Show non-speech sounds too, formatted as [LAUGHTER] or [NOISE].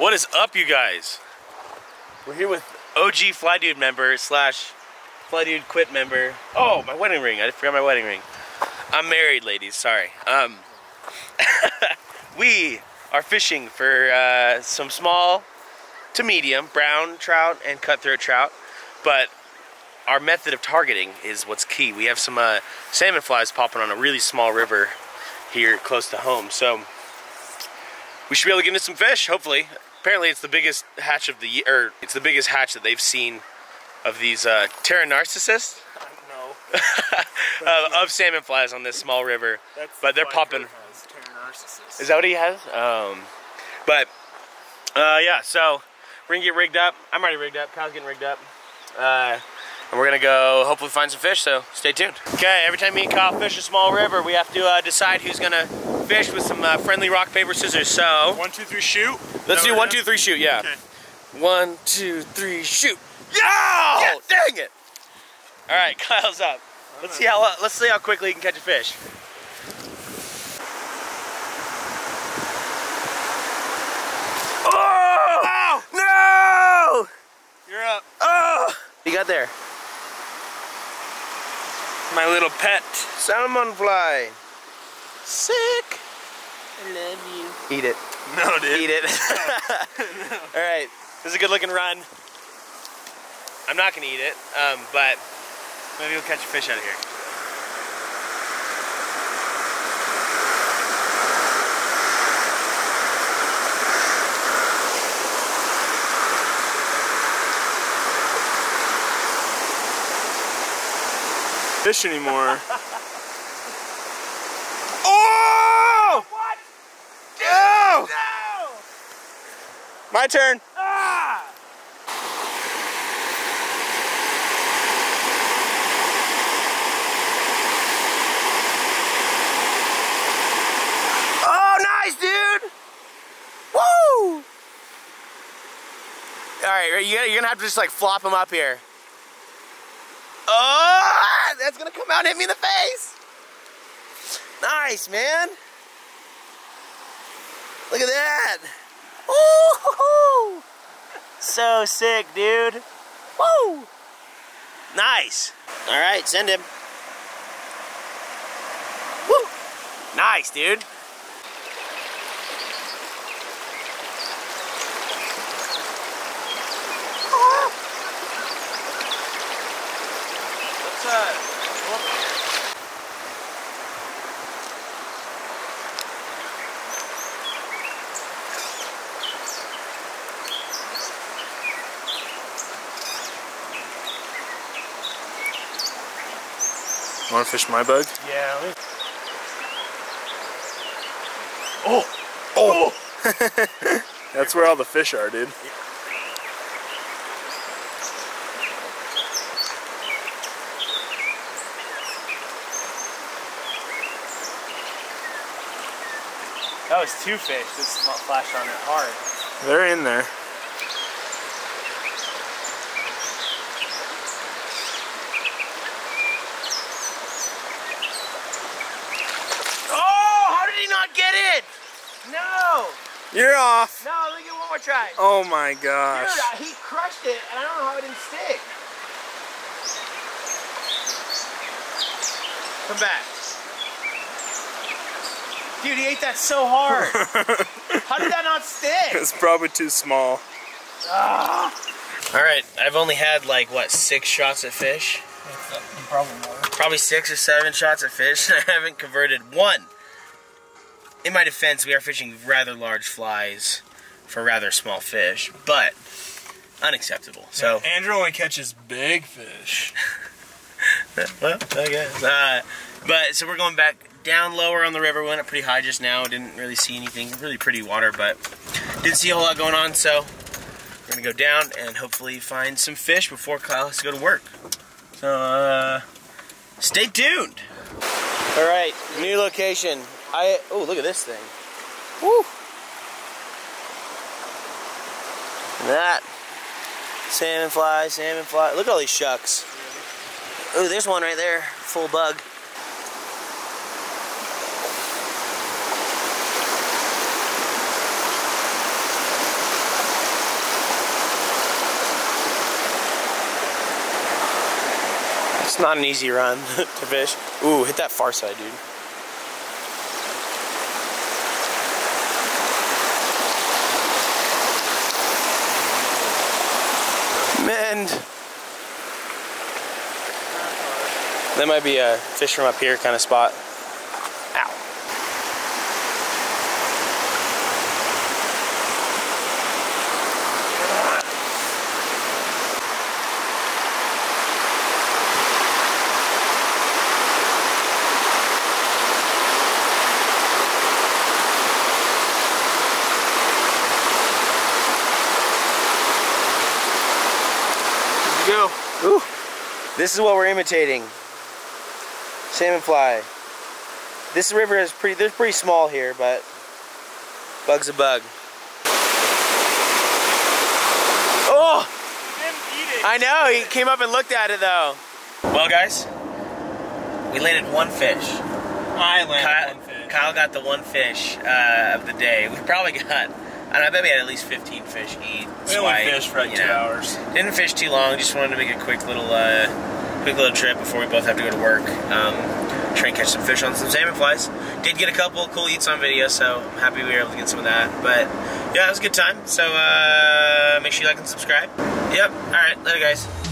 What is up, you guys? We're here with OG Fly Dude member slash Fly Dude Quit member. Oh, my wedding ring. I forgot my wedding ring. I'm married, ladies. Sorry. Um, [LAUGHS] we are fishing for uh, some small to medium brown trout and cutthroat trout, but our method of targeting is what's key. We have some uh, salmon flies popping on a really small river here close to home, so we should be able to get into some fish, hopefully. Apparently, it's the biggest hatch of the year, it's the biggest hatch that they've seen of these uh, Terra narcissus [LAUGHS] No. uh, of salmon flies on this small river. But they're popping. Is that what he has? Um, but uh, yeah, so we're gonna get rigged up. I'm already rigged up. Kyle's getting rigged up. Uh, and we're gonna go hopefully find some fish. So stay tuned. Okay, every time me and Kyle fish a small river, we have to uh, decide who's gonna fish with some uh, friendly rock paper scissors. So One, two, three, shoot. let's do what one, it two, is? three, shoot. Yeah. Okay. One, two, three, shoot. Yeah! Dang it! All right, [LAUGHS] Kyle's up. Let's see how let's see how quickly he can catch a fish. Oh! No! You're up. Oh! You got there. My little pet. Salmon fly. Sick. I love you. Eat it. No, dude. Eat it. [LAUGHS] [LAUGHS] All right. This is a good looking run. I'm not gonna eat it, um, but maybe we'll catch a fish out of here. Fish anymore. [LAUGHS] oh! What? No! No! My turn. Ah! Oh, nice, dude! Woo! All right, you're gonna, have to just like flop him up here. Oh, gonna come out and hit me in the face. Nice, man. Look at that. Ooh, so sick, dude. Woo! Nice. All right, send him. Woo! Nice, dude. Want to fish my bug? Yeah. Me... Oh! Oh! oh! [LAUGHS] That's where all the fish are, dude. That was two fish. This flashed on it hard. They're in there. Oh! How did he not get it? No! You're off. No, let me get one more try. Oh my gosh. I- he crushed it, and I don't know how it didn't stick. Come back. Dude, he ate that so hard. [LAUGHS] how did that not stick? it's probably too small. Ah. All right, I've only had like what six shots at fish. Probably more. Probably six or seven shots at fish. [LAUGHS] and I haven't converted one. In my defense, we are fishing rather large flies for rather small fish, but unacceptable. So, Andrew only catches big fish. [LAUGHS] well, I guess. Uh, but so we're going back down lower on the river. We went up pretty high just now. Didn't really see anything. Really pretty water, but didn't see a whole lot going on. So we're gonna go down and hopefully find some fish before Kyle has to go to work. So uh, stay tuned. All right, new location. I oh look at this thing. Woo! That salmon fly, salmon fly. Look at all these shucks. Oh, there's one right there, full bug. It's not an easy run [LAUGHS] to fish. Ooh, hit that far side, dude. Mend. That might be a fish from up here kind of spot. Ow. Go. Ooh. This is what we're imitating. Salmon fly. This river is pretty, they're pretty small here, but bug's a bug. Oh! I know, he came up and looked at it though. Well guys, we landed one fish. I landed Kyle, one fish. Kyle got the one fish uh, of the day. We probably got, I, I bet we had at least 15 fish eat. We only fished for like two hours. Didn't fish too long. Just wanted to make a quick little, uh, quick little trip before we both have to go to work. Um, try and catch some fish on some salmon flies. Did get a couple cool eats on video, so I'm happy we were able to get some of that. But yeah, it was a good time. So uh, make sure you like and subscribe. Yep. All right. Later, guys.